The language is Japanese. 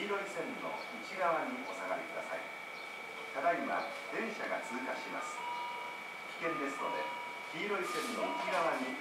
黄色い線の内側にお下がりください。ただいま電車が通過します。危険ですので黄色い線の内側に